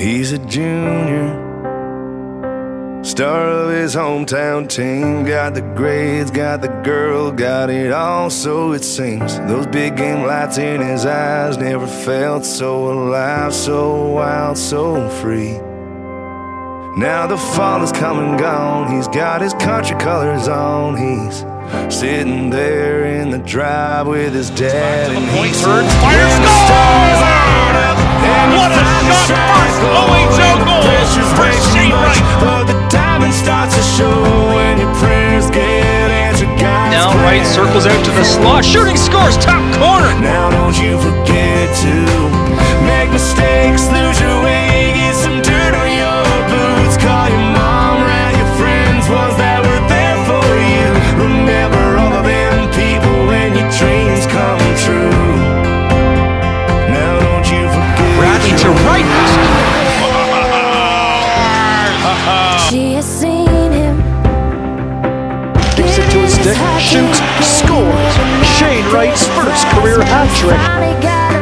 He's a junior, star of his hometown team. Got the grades, got the girl, got it all, so it seems. Those big game lights in his eyes never felt so alive, so wild, so free. Now the fall is come and gone. He's got his country colors on. He's sitting there in the drive with his dad. the And point, he turn, said, fires, goal! What a shot strike first! gold OHL and the goal pressure's for way too Shane Wright. But the diamond starts to show when your prayers get answered. God's Now Wright circles out to the slot. Shooting scores, top corner. now don't you forget to She has seen him. Gives it to his stick, shoots, scores. Shane Wright's first career hat trick.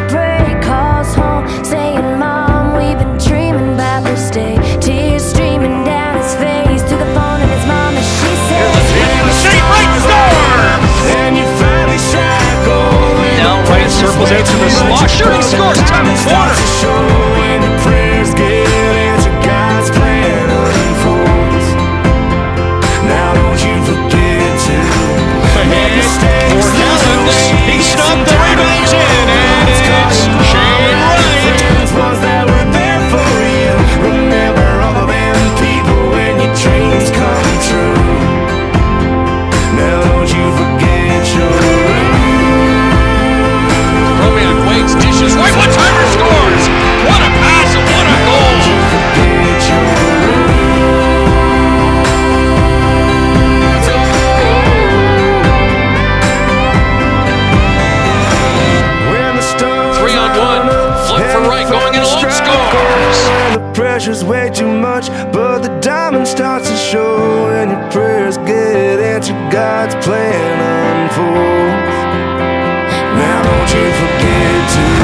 Pressure's way too much, but the diamond starts to show, and your prayers get answered. God's plan unfolds. Now don't you forget.